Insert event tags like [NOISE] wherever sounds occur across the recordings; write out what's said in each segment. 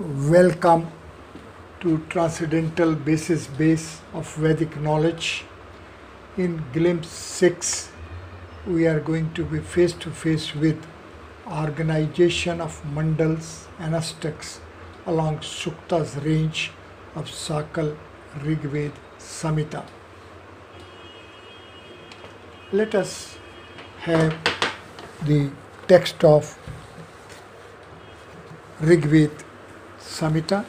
Welcome to Transcendental Basis Base of Vedic Knowledge. In glimpse 6, we are going to be face to face with organization of mandals and ashtakas along Sukta's range of Sakal, Rigved, Samhita. Let us have the text of Rigved samhita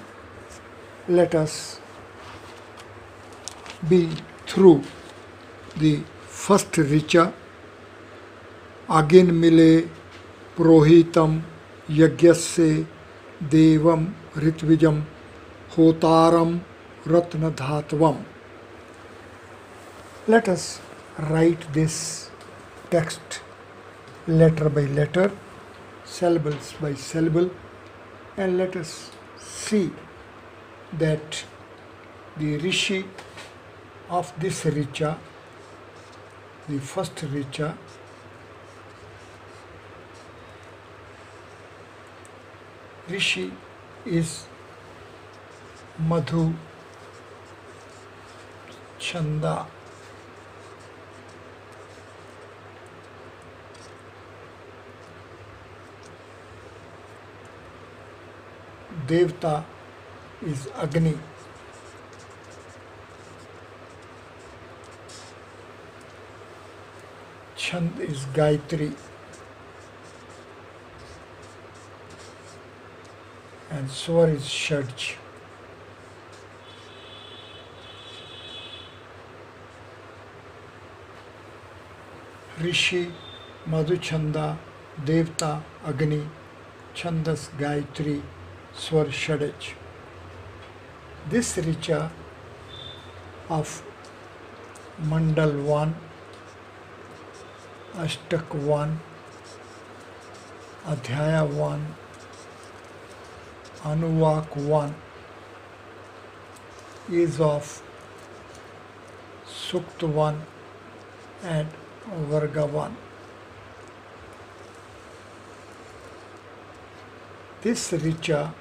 let us be through the first richa. Agnimile prohitam yagyasse devam ritvijam hotaram रत्न let us write this text letter by letter syllables by syllable and let us see that the rishi of this richa the first richa rishi is Madhu Chanda. देवता is Agni छंद is Gayatri and स्वर is षड्ज. ऋषि मधुछंदा देवता Agni छंदस Gayatri Swar Shadaj. This richa of Mandal 1, Ashtak 1, Adhyaya 1, Anuvak 1 is of Sukt 1 and Varga 1. This Richa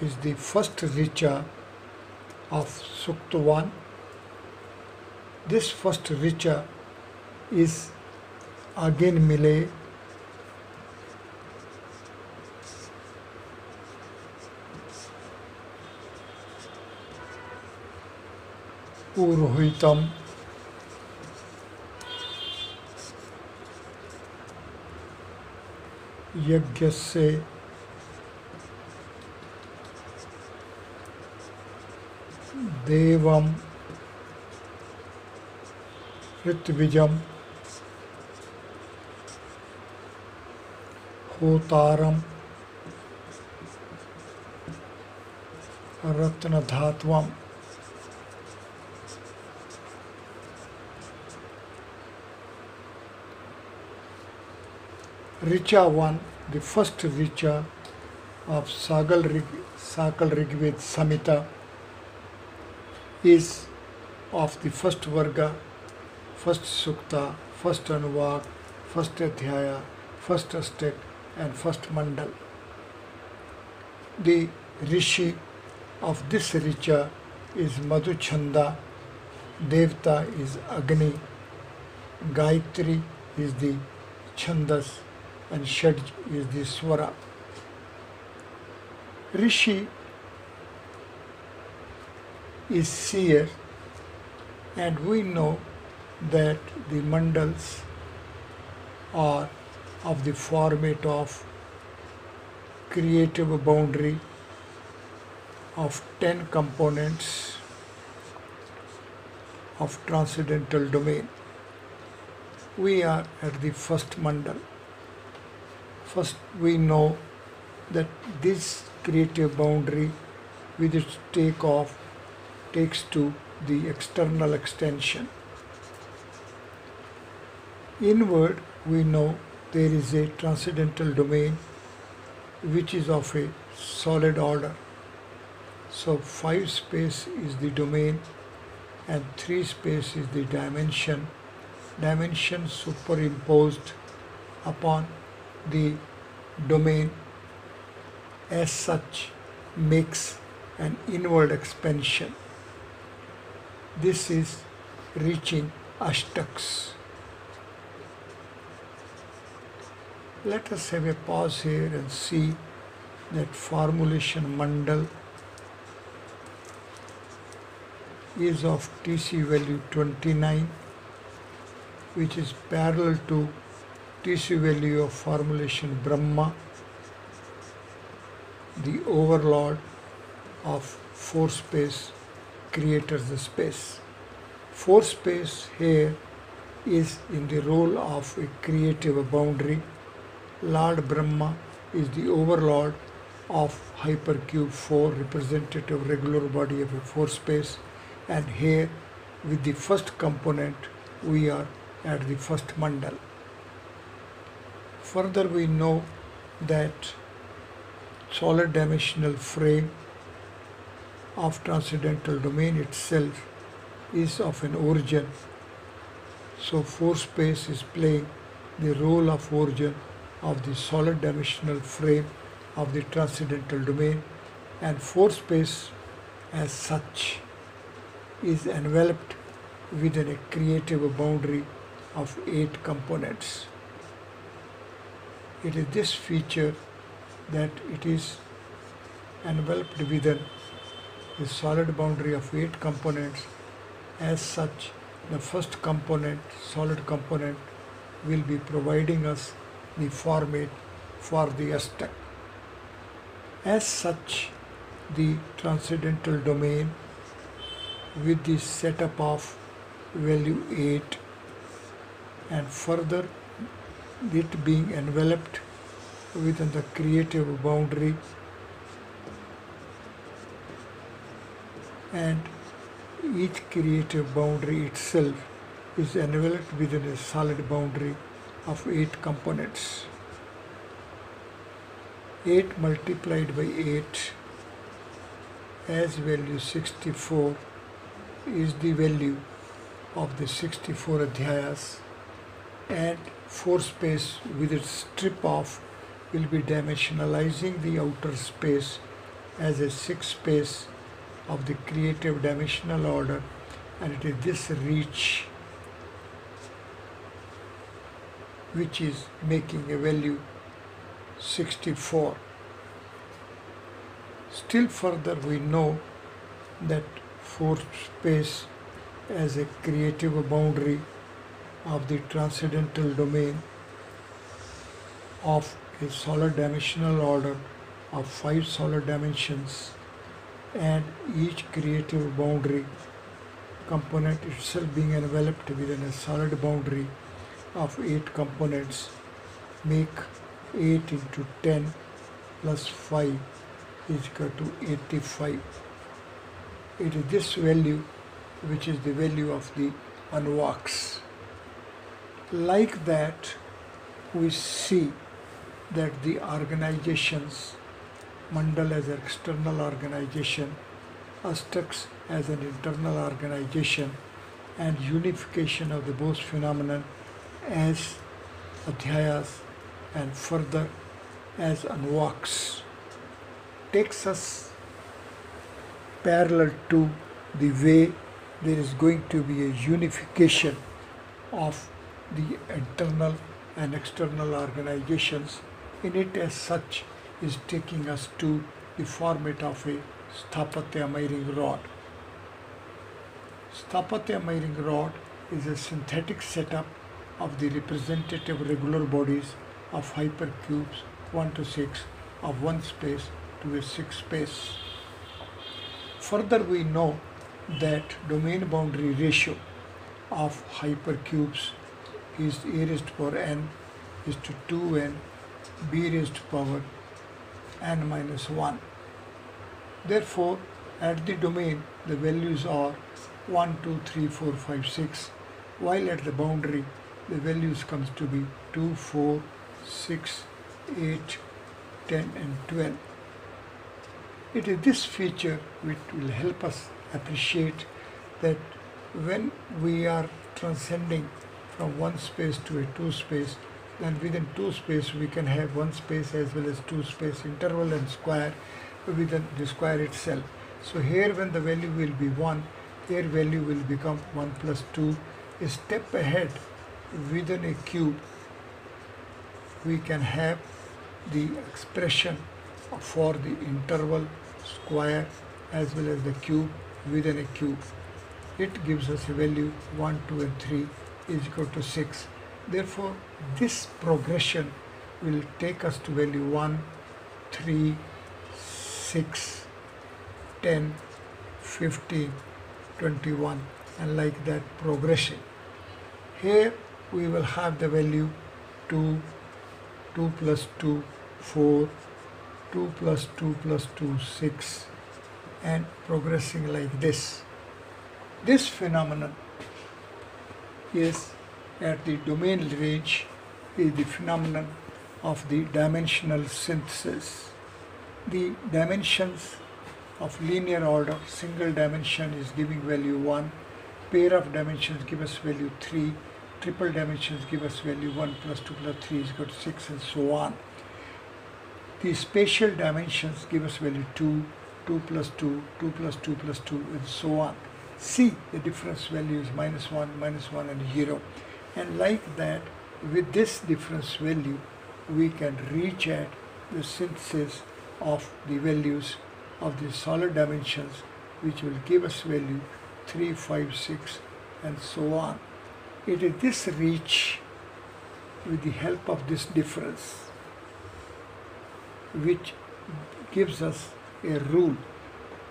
is the first Richa of Sukt 1. This first Richa is again Mile पुरोहितम यज्ञ से देव। ऋत्बीज होता रत्न धात्व richa one the first richa of Sagal Rig Shakala Rigveda Samhita. Is of the first Varga, first Sukta, first Anuvak, first Adhyaya, first Astak and first Mandal. The Rishi of this Richa is Madhuchanda, Devta is Agni, Gayatri is the Chandas and Shad is the Swara. Rishi is seer and we know that the mandals are of the format of creative boundary of 10 components of transcendental domain. We are at the first mandal. First, we know that this creative boundary with its takeoff takes to the external extension. Inward, we know there is a transcendental domain which is of a solid order. So 5 space is the domain and 3 space is the dimension. Dimension superimposed upon the domain as such makes an inward expansion. This is reaching ashtaks. Let us have a pause here and see that formulation mandal is of TC value 29 which is parallel to TC value of formulation Brahma the overlord of four space creators the space. Four space here is in the role of a creative boundary Lord Brahma is the overlord of hypercube 4 representative regular body of a 4 space and here with the first component we are at the first mandal. Further we know that solid dimensional frame of transcendental domain itself is of an origin. So 4 space is playing the role of origin of the solid dimensional frame of the transcendental domain and 4 space as such is enveloped within a creative boundary of 8 components. It is this feature that it is enveloped within a solid boundary of 8 components. As such, the first component, solid component, will be providing us the format for the Ashtak. As such, the transcendental domain with the setup of value 8 and further it being enveloped within the creative boundary and each creative boundary itself is enveloped within a solid boundary of 8 components. 8 multiplied by 8 as value 64 is the value of the 64 adhyayas and 4 space with its strip off will be dimensionalizing the outer space as a 6 space of the creative dimensional order and it is this reach which is making a value 64. Still further we know that fourth space as a creative boundary of the transcendental domain of a solid dimensional order of five solid dimensions and each creative boundary component itself being enveloped within a solid boundary of 8 components make 8 into 10 plus 5 is equal to 85. It is this value which is the value of the anuvaks. Like that, we see that the organizations, Mandal as an external organization, Ashtaks as an internal organization, and unification of the both phenomenon as adhyayas and further as anuvaks takes us parallel to the way there is going to be a unification of the internal and external organizations in it as such is taking us to the format of a Sthapatya miring rod. Sthapatya miring rod is a synthetic setup of the representative regular bodies of hypercubes 1 to 6 of one space to a 6 space. Further we know that domain boundary ratio of hypercubes is a raised to power n is to 2n b raised to power n minus 1. Therefore, at the domain the values are 1, 2, 3, 4, 5, 6 while at the boundary the values comes to be 2, 4, 6, 8, 10 and 12. It is this feature which will help us appreciate that when we are transcending from one space to a two space, then within two space we can have one space as well as two space interval and square within the square itself. So here when the value will be 1, here value will become 1 plus 2. A step ahead within a cube, we can have the expression for the interval square as well as the cube within a cube. It gives us a value 1, 2 and 3 is equal to 6. Therefore, this progression will take us to value 1, 3, 6, 10, 15, 21 and like that progression. Here we will have the value 2, 2 plus 2, 4, 2 plus 2 plus 2, 6 and progressing like this. This phenomenon is at the domain range is the phenomenon of the dimensional synthesis. The dimensions of linear order, single dimension is giving value 1, pair of dimensions give us value 3, triple dimensions give us value 1 plus 2 plus 3 is equal to 6 and so on. The spatial dimensions give us value 2, 2 plus 2, 2 plus 2 plus 2 and so on. See the difference value is minus 1, minus 1 and 0 and like that with this difference value we can reach at the synthesis of the values of the solid dimensions which will give us value 3, 5, 6 and so on. It is this reach with the help of this difference which gives us a rule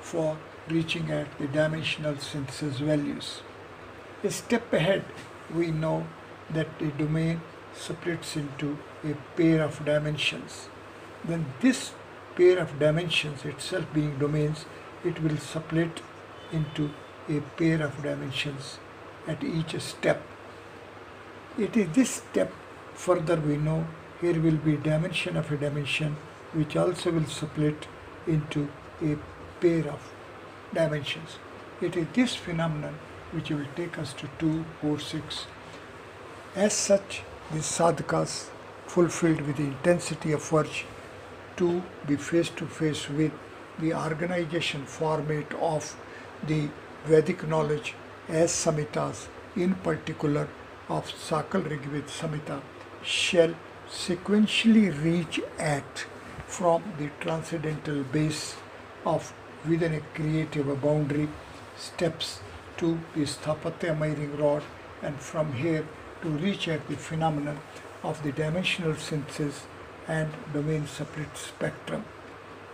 for reaching at the dimensional synthesis values. A step ahead we know that the domain splits into a pair of dimensions. Then this pair of dimensions itself being domains, it will split into a pair of dimensions at each step. It is this step further we know here will be dimension of a dimension which also will split into a pair of dimensions. It is this phenomenon which will take us to 2, 4, 6. As such, these sadhakas fulfilled with the intensity of virtue to be face to face with the organization format of the Vedic knowledge as Samhitas, in particular of Sakal Rigved Samhita, shall sequentially reach at from the transcendental base of within a creative boundary steps to the Sthapatya miring rod and from here to reach at the phenomenon of the dimensional synthesis and domain split spectrum.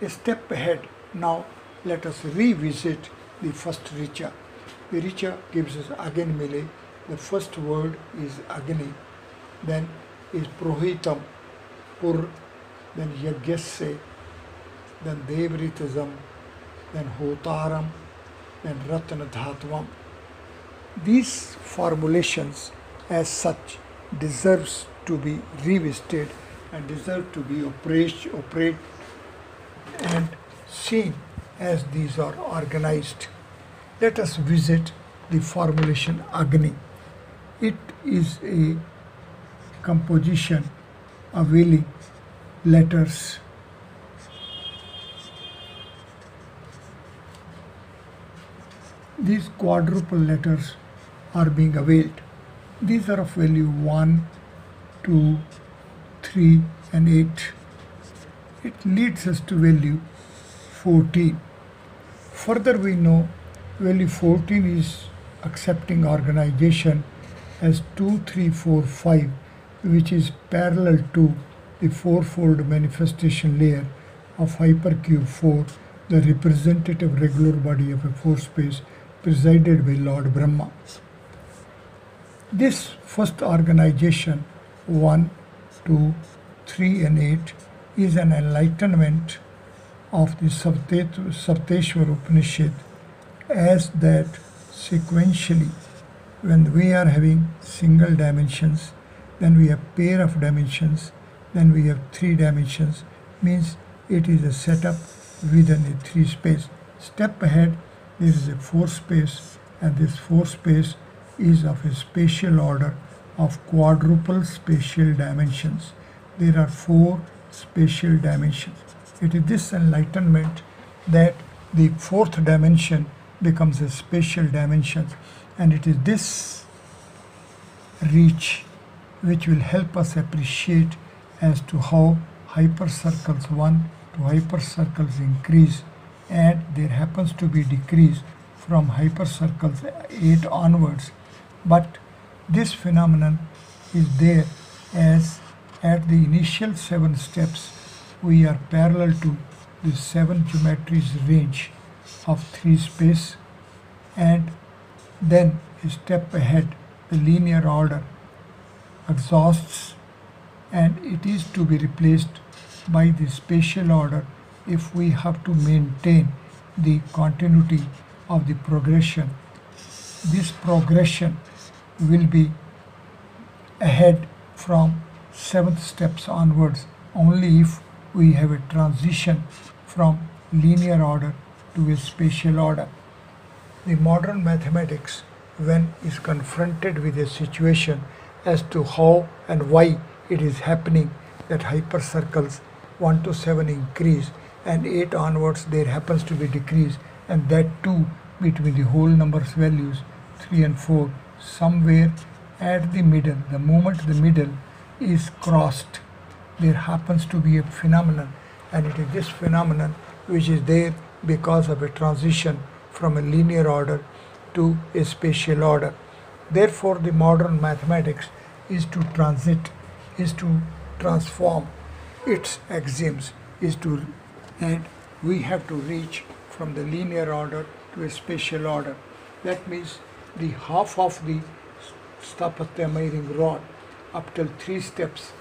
A step ahead, now let us revisit the first Richa. The Richa gives us Agnimile. The first word is Agni, then is Prohitam, Pur, then Yagyasya, then Devritazam, then Hotaram, then Ratnadhatvam. These formulations as such deserves to be revisited and deserve to be operated, operate and seen as these are organized. Let us visit the formulation Agni. It is a composition availing letters these quadruple letters are being availed these are of value 1, 2, 3 and 8. It leads us to value 14. Further we know value 14 is accepting organization as 2, 3, 4, 5 which is parallel to the fourfold manifestation layer of hypercube 4 the representative regular body of a four space presided by Lord Brahma. This first organization, 1, 2, 3 and 8, is an enlightenment of the Sapteshwar Upanishad as that sequentially when we are having single dimensions, then we have pair of dimensions, then we have three dimensions, means it is a setup within a three space. Step ahead, there is a four space and this four space is of a spatial order of quadruple spatial dimensions. There are four spatial dimensions. It is this enlightenment that the fourth dimension becomes a spatial dimension and it is this reach which will help us appreciate as to how hypercircles 1 to hypercircles increase and there happens to be decrease from hypercircles 8 onwards. But this phenomenon is there as at the initial seven steps we are parallel to the seven geometries range of three space and then a step ahead the linear order exhausts and it is to be replaced by the spatial order if we have to maintain the continuity of the progression. This progression will be ahead from seventh steps onwards only if we have a transition from linear order to a spatial order. The modern mathematics when is confronted with a situation as to how and why it is happening that hypercircles 1 to 7 increase and 8 onwards there happens to be decrease and that too between the whole numbers values 3 and 4 somewhere at the middle the moment the middle is crossed there happens to be a phenomenon and it is this phenomenon which is there because of a transition from a linear order to a spatial order. Therefore, the modern mathematics is to transit, is to transform its axioms, is to, and we have to reach from the linear order to a spatial order. That means the half of the Sthapatya ring rod up till three steps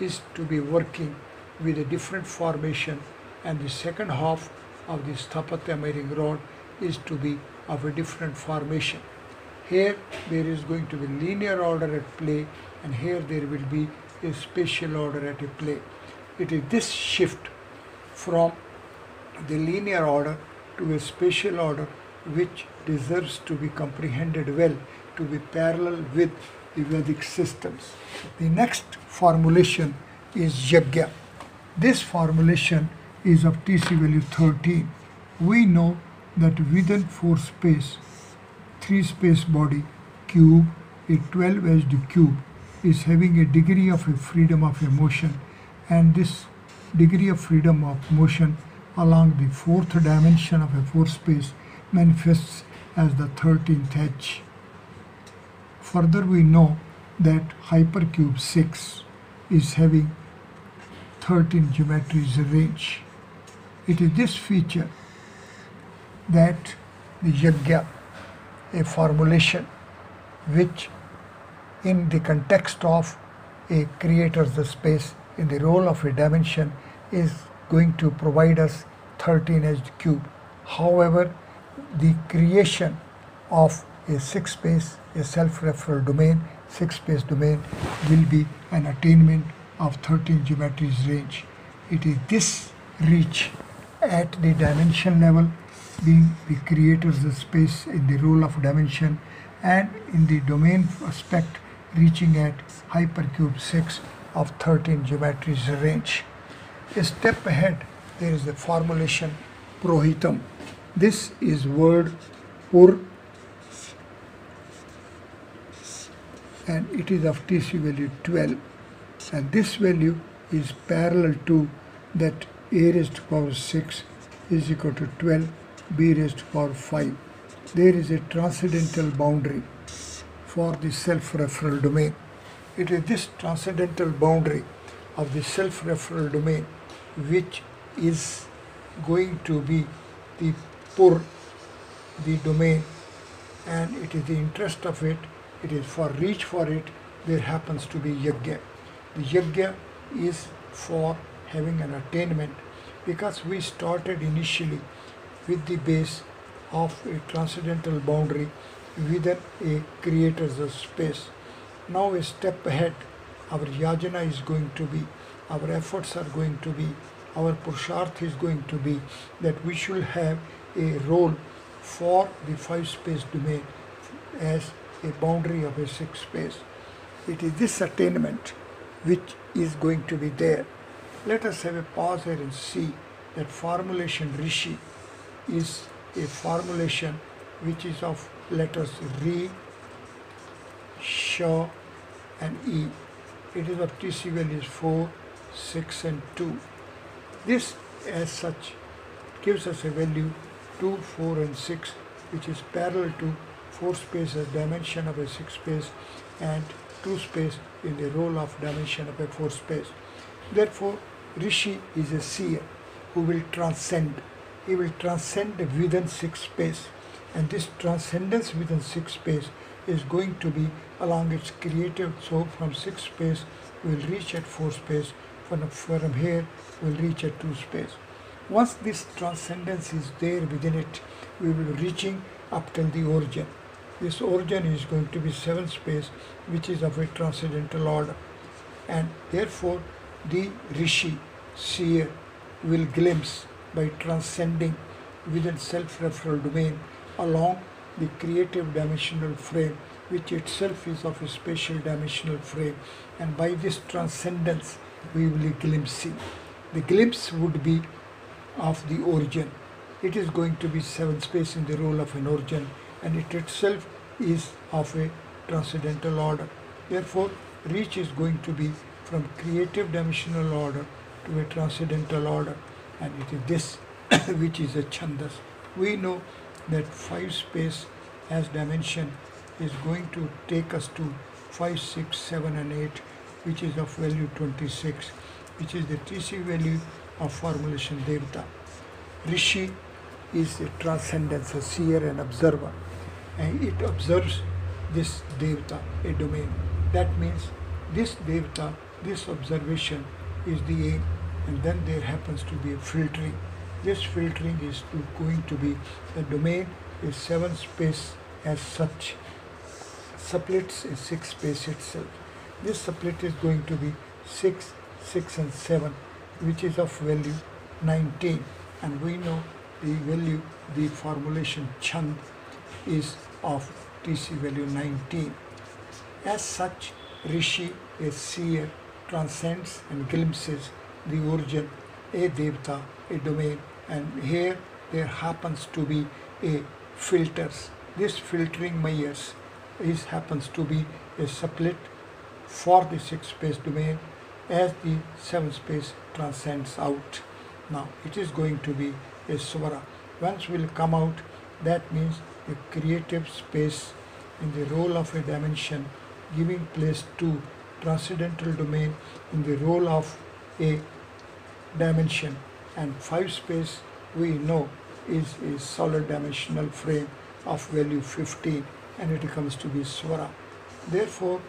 is to be working with a different formation and the second half of the Sthapatya ring rod is to be of a different formation. Here there is going to be linear order at play and here there will be a spatial order at a play. It is this shift from the linear order to a spatial order which deserves to be comprehended well to be parallel with the Vedic systems. The next formulation is Yajna. This formulation is of TC value 13. We know that within 4 space, 3 space body cube, a 12 edged cube is having a degree of a freedom of motion and this degree of freedom of motion along the fourth dimension of a 4 space manifests as the 13th edge. Further we know that hypercube 6 is having 13 geometries range. It is this feature that the yajna, a formulation which in the context of a creator's space in the role of a dimension is going to provide us 13 edged cube. However, the creation of a six space, a self-referral domain, six space domain will be an attainment of 13 geometries range. It is this reach at the dimension level being the creators of space in the role of dimension and in the domain aspect reaching at hypercube 6 of 13 geometries range. A step ahead there is the formulation prohitam. This is word pur and it is of TC value 12 and this value is parallel to that a raised to power 6 is equal to 12 b raised to power 5. There is a transcendental boundary for the self-referral domain. It is this transcendental boundary of the self-referral domain which is going to be the pur, the domain and it is the interest of it, it is for reach for it, there happens to be yajna. The yajna is for having an attainment because we started initially with the base of a transcendental boundary within a creator's space. Now a step ahead, our yajna is going to be, our efforts are going to be, our purusharth is going to be that we should have a role for the five space domain as a boundary of a six space. It is this attainment which is going to be there. Let us have a pause here and see that formulation Rishi is a formulation which is of letters Re, Sha and E. It is of TC values 4, 6 and 2. This as such gives us a value 2, 4 and 6 which is parallel to 4 space as dimension of a 6 space and 2 space in the role of dimension of a 4 space. Therefore, Rishi is a seer who will transcend. He will transcend within 6 space and this transcendence within 6 space is going to be along its creative so from 6 space will reach at 4 space. From, from here will reach at 2 space. Once this transcendence is there within it we will be reaching up till the origin. This origin is going to be 7 space which is of a transcendental order. And therefore the rishi seer will glimpse by transcending within self-referral domain along the creative dimensional frame which itself is of a spatial dimensional frame and by this transcendence we will glimpse see. The glimpse would be of the origin. It is going to be seven space in the role of an origin and it itself is of a transcendental order. Therefore, reach is going to be from creative dimensional order to a transcendental order and it is this [COUGHS] which is a chandas. We know that 5 space as dimension is going to take us to 5, 6, 7 and 8 which is of value 26 which is the TC value of formulation Devta. Rishi is a transcendence, a seer and observer and it observes this Devta, a domain. That means this Devta, this observation is the aim and then there happens to be a filtering this filtering is to, going to be the domain is 7 space as such splits is 6 space itself. This split is going to be 6, 6 and 7 which is of value 19 and we know the value the formulation chand is of TC value 19. As such Rishi a seer transcends and glimpses the origin a devta a domain and here there happens to be a filters. This filtering Myers is happens to be a split for the six space domain as the seven space transcends out. Now it is going to be a swara. Once will come out that means the creative space in the role of a dimension giving place to transcendental domain in the role of a dimension and 5 space we know is a solid dimensional frame of value 15 and it comes to be swara. Therefore,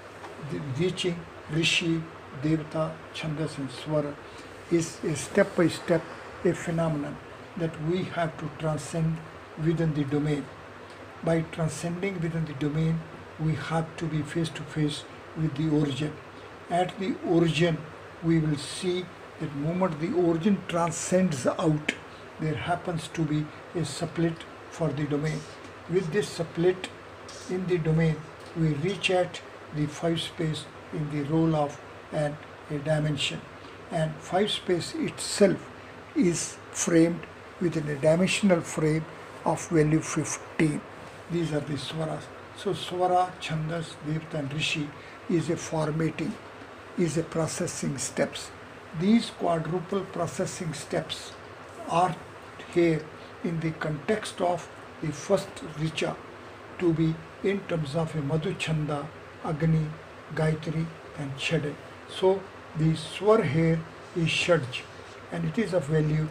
the reaching Rishi, Devata, Chandas and Swara is a step by step a phenomenon that we have to transcend within the domain. By transcending within the domain, we have to be face to face with the origin. At the origin, we will see that moment the origin transcends out, there happens to be a split for the domain. With this split in the domain, we reach at the 5 space in the role of an, a dimension. And 5 space itself is framed within a dimensional frame of value 15. These are the swaras. So swara, chandas, devta and rishi is a formatting, is a processing steps. These quadruple processing steps are here in the context of the first richa to be in terms of a Madhuchanda, Agni, Gayatri and Chade. So the swar here is Shadj and it is of value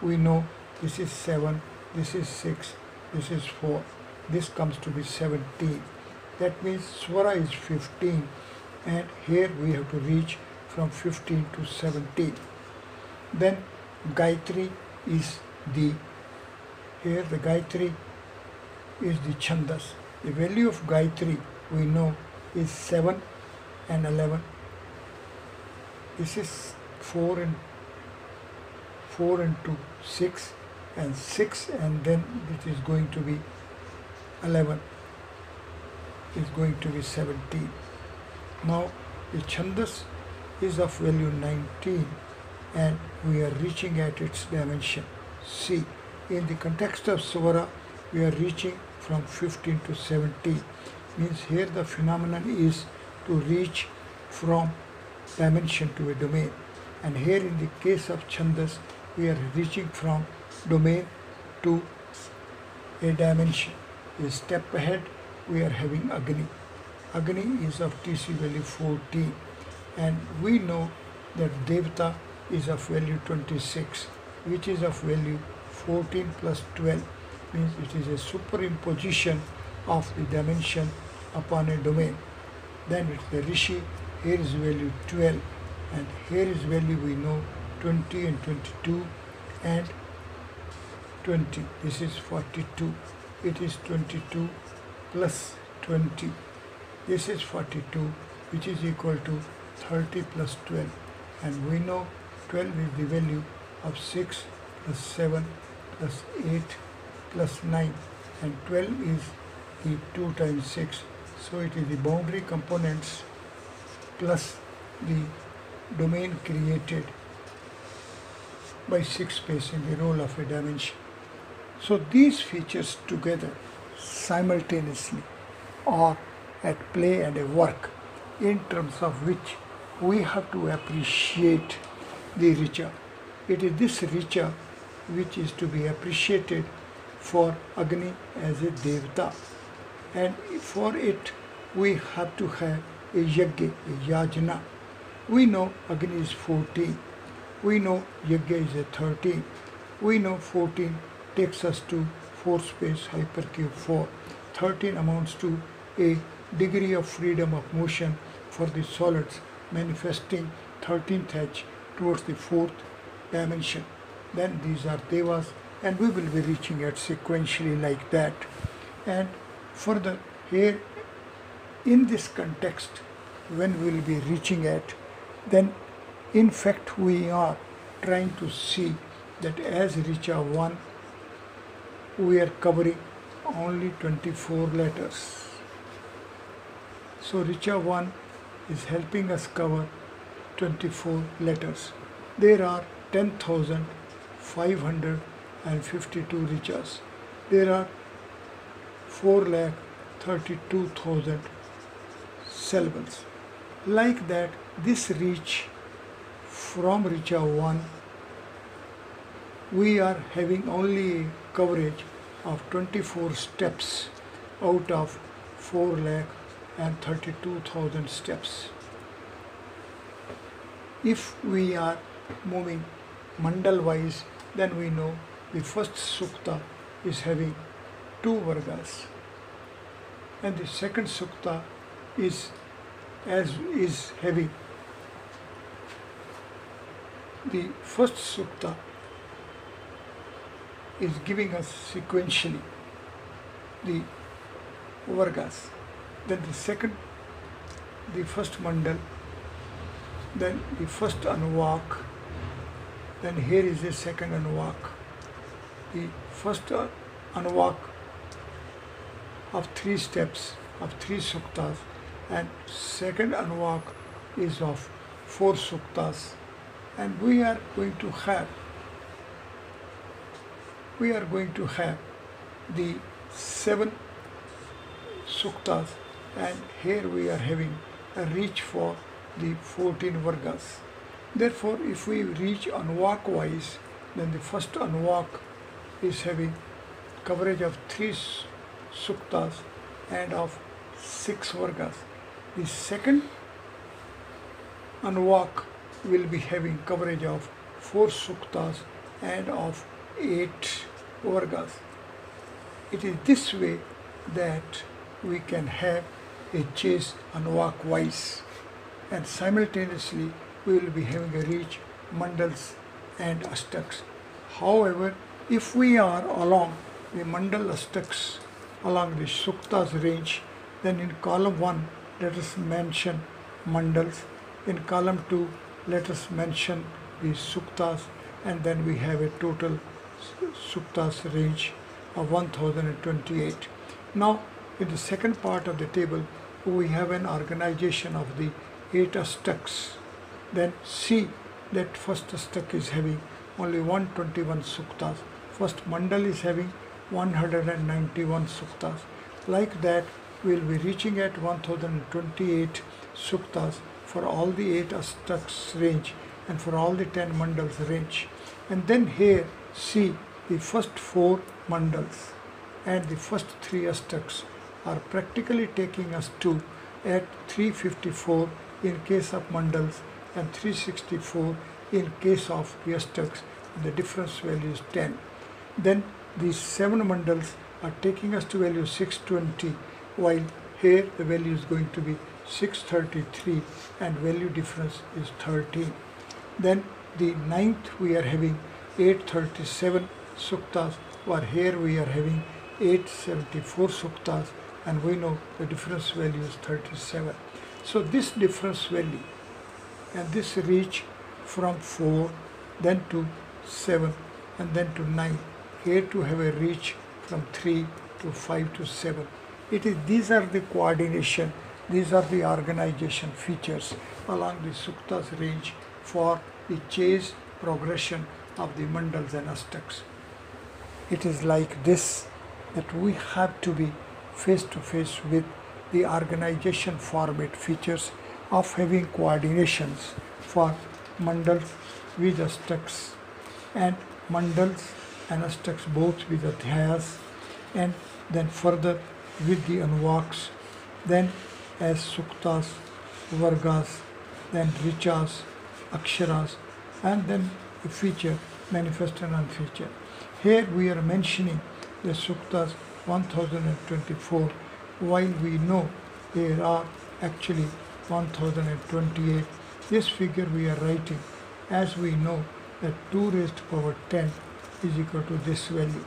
we know this is 7, this is 6, this is 4, this comes to be 17. That means swara is 15 and here we have to reach from 15 to 17. Then Gayatri is the, here the Gayatri is the Chandas. The value of Gayatri we know is 7 and 11. This is 4 and 4 and 2, 6 and 6 and then it is going to be 11 is going to be 17. Now the Chandas is of value 19 and we are reaching at its dimension. See, in the context of Swara, we are reaching from 15 to 17. Means here the phenomenon is to reach from dimension to a domain. And here in the case of Chandas, we are reaching from domain to a dimension. A step ahead, we are having Agni. Agni is of TC value 14 and we know that Devta is of value 26 which is of value 14 plus 12 means it is a superimposition of the dimension upon a domain. Then it's the Rishi, here is value 12 and here is value we know 20 and 22 and 20 this is 42 it is 22 plus 20 this is 42 which is equal to 30 plus 12 and we know 12 is the value of 6 plus 7 plus 8 plus 9 and 12 is the 2 times 6 so it is the boundary components plus the domain created by 6 space in the role of a dimension. So these features together simultaneously are at play and a work in terms of which we have to appreciate the richa. It is this richa which is to be appreciated for Agni as a Devata. And for it, we have to have a yajna, a yajna. We know Agni is 14. We know yajna is a 13. We know 14 takes us to 4 space hypercube 4. 13 amounts to a degree of freedom of motion for the solids manifesting 13th edge towards the fourth dimension. Then these are devas and we will be reaching it sequentially like that. And further here in this context when we will be reaching it then in fact we are trying to see that as Richa 1 we are covering only 24 letters. So Richa 1 is helping us cover 24 letters. There are 10,552 Richas. There are 4 lakh 32,000 syllables. Like that, this reach from Richa 1, we are having only coverage of 24 steps out of 4 lakh and 32,000 steps. If we are moving mandal wise, then we know the first sukta is having two vargas. And the second sukta is as is having the first sukta is giving us sequentially the vargas then the second, the first mandal, then the first anuvak, then here is the second anuvak. The first uh, anuvak of three steps of three suktas and second anuvak is of four suktas and we are going to have we are going to have the seven suktas and here we are having a reach for the 14 vargas. Therefore, if we reach anuvak wise, then the first anuvak is having coverage of three suktas and of six vargas. The second anuvak will be having coverage of four suktas and of eight vargas. It is this way that we can have a chase anuvak wise and simultaneously we will be having a reach mandals and astaks. However, if we are along the mandal astaks along the suktas range, then in column 1 let us mention mandals, in column 2 let us mention the suktas and then we have a total suktas range of 1028. Now in the second part of the table we have an organization of the eight Ashtaks. Then see that first Ashtak is having only 121 suktas First mandal is having 191 suktas. Like that, we'll be reaching at 1028 suktas for all the 8 Ashtaks range and for all the 10 mandals range. And then here, see the first 4 mandals and the first 3 Ashtaks are practically taking us to at 354 in case of mandals and 364 in case of the Ashtaks the difference value is 10 then these 7 mandals are taking us to value 620 while here the value is going to be 633 and value difference is 13 then the ninth we are having 837 suktas while here we are having 874 suktas and we know the difference value is 37 so this difference value and this reach from 4 then to 7 and then to 9 here to have a reach from 3 to 5 to 7 it is these are the coordination these are the organization features along the suktas range for the chase progression of the mandals and Ashtaks it is like this that we have to be face to face with the organization format features of having coordinations for mandals with Ashtaks and mandals and Ashtaks both with adhyayas and then further with the anuvaks then as suktas vargas then richas aksharas and then the feature manifest and unfeatured. Here we are mentioning the suktas 1024 while we know there are actually 1028 this figure we are writing as we know that 2 raised to power 10 is equal to this value.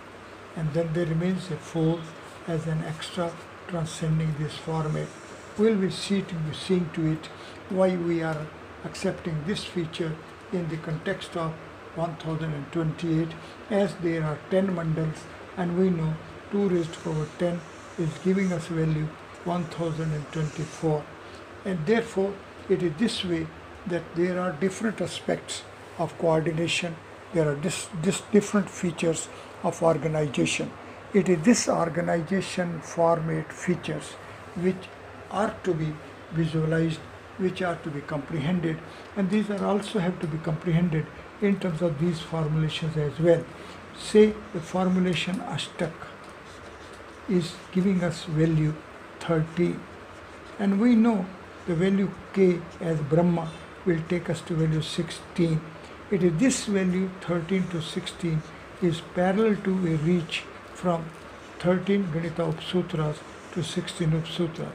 And then there remains a 4 as an extra transcending this format. We'll be seeing to it why we are accepting this feature in the context of 1028 as there are 10 mandals and we know 2 raised power 10 is giving us value 1024 and therefore it is this way that there are different aspects of coordination. There are this, this different features of organization. It is this organization format features which are to be visualized which are to be comprehended. And these are also have to be comprehended in terms of these formulations as well. Say the formulation ashtak is giving us value 30 and we know the value k as brahma will take us to value 16 it is this value 13 to 16 is parallel to a reach from 13 ganita upsutras to 16 upsutras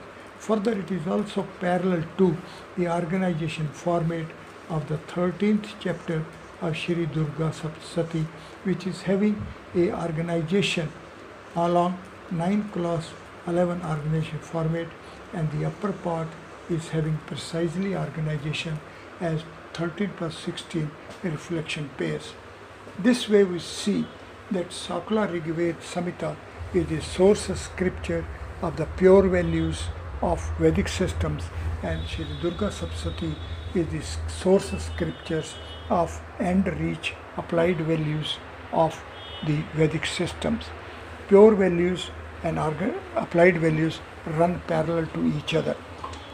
further it is also parallel to the organization format of the 13th chapter of Shri Durga Saptashati which is having a organization along 9 class 11 organization format and the upper part is having precisely organization as 13 plus 16 reflection pairs. This way we see that Sakla Rigved Samhita is the source of scripture of the pure values of Vedic systems and Shri Durga Saptashati is the source of scriptures of end reach applied values of the Vedic systems. Pure values and applied values run parallel to each other.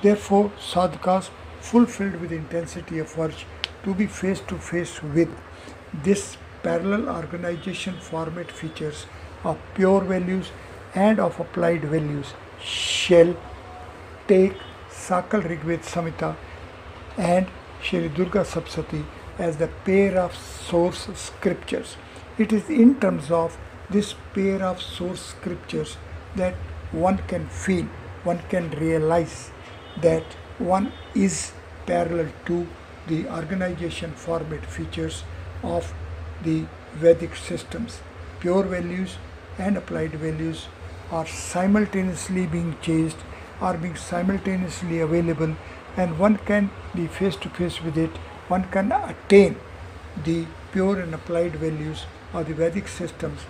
Therefore, sadhakas fulfilled with intensity of urge to be face to face with this parallel organization format features of pure values and of applied values shall take Sakal Rigved Samhita and Shri Durga Saptashati as the pair of source scriptures. It is in terms of this pair of source scriptures that one can feel, one can realize that one is parallel to the organization format features of the Vedic systems. Pure values and applied values are simultaneously being chased, are being simultaneously available, and one can be face to face with it, one can attain the pure and applied values of the Vedic systems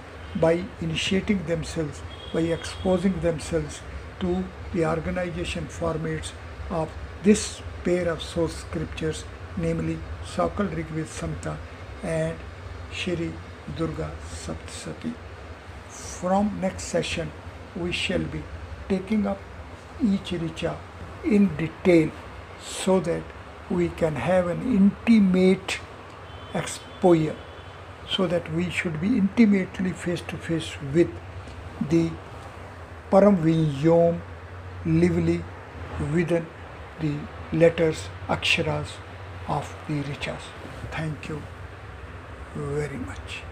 by initiating themselves, by exposing themselves to the organization formats of this pair of source scriptures, namely Sakal Rigved and Shri Durga Saptashati. From next session, we shall be taking up each richa in detail so that we can have an intimate exposure so that we should be intimately face to face with the Param Vyom lively within the letters, aksharas of the richas. Thank you very much.